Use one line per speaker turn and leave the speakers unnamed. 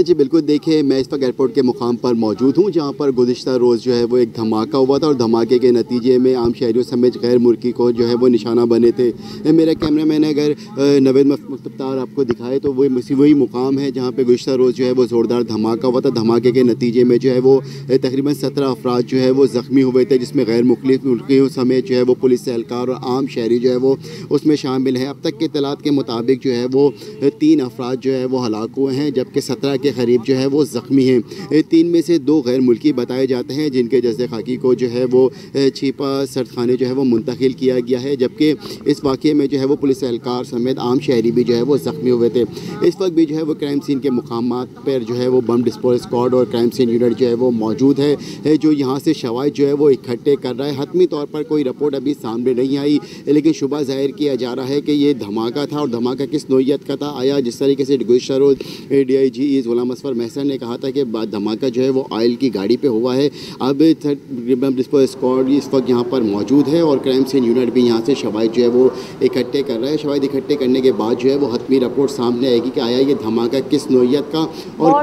जी, बिल्कुल। देखिए, मैं इस वक्त एयरपोर्ट के मुकाम पर मौजूद हूँ, जहाँ पर गुजशत रोज़ जो है वो एक धमाका हुआ था और धमाके के नतीजे में आम शहरीों समेत गैर मुल्की को जो है वो निशाना बने थे। मेरा कैमरा मैन अगर नवेद मुख्तार आपको दिखाए तो वो वही मुकाम है जहाँ पर गुजशत रोज़ जो है वो ज़ोरदार धमाका हुआ था। धमाके के नतीजे में जो है वो तकरीबन सत्रह अफराद जो है वो ज़ख्मी हुए थे, जिसमें गैर मुल्कियों समेत जो है वो पुलिस एहलकार और आम शहरी जो है वो उसमें शामिल हैं। अब तक के इतलात के मुताबिक जो है वो तीन अफराद जो है वो हलाक हुए हैं, जबकि सत्रह के करीब जो है वो ज़ख्मी हैं। तीन में से दो गैर मुल्की बताए जाते हैं, जिनके जैसे खाकी को जो है वो छिपा सरदखाने जो है वो मुंतकिल किया गया है, जबकि इस वाक़े में जो है वो पुलिस एहलकार समेत आम शहरी भी जो है वो ज़ख्मी हुए थे। इस वक्त भी जो है वो क्राइम सीन के मुकाम पर जो है वो बम डिस्पोज स्कॉड और क्राइम सीन यूनिट जो है वो मौजूद है जो यहाँ से शवाद जो है वो इकट्ठे कर रहा है। हतमी तौर पर कोई रिपोर्ट अभी सामने नहीं आई, लेकिन शुबा ज़ाहिर किया जा रहा है कि ये धमाका था और धमाका किस नोयत का था, आया जिस तरीके से गुजशत रोज़ डी आई जी गुलाम असफर महसन ने कहा था कि धमाका जो है वो ऑयल की गाड़ी पे हुआ है। अब स्क्वाड इस वक्त यहाँ पर मौजूद है और क्राइम सीन यूनिट भी यहाँ से शवाद जो है वो इकट्ठे कर रहा है। शवाद इकट्ठे करने के बाद जो है वो हतमी रिपोर्ट सामने आएगी कि आया ये धमाका किस नोयत का और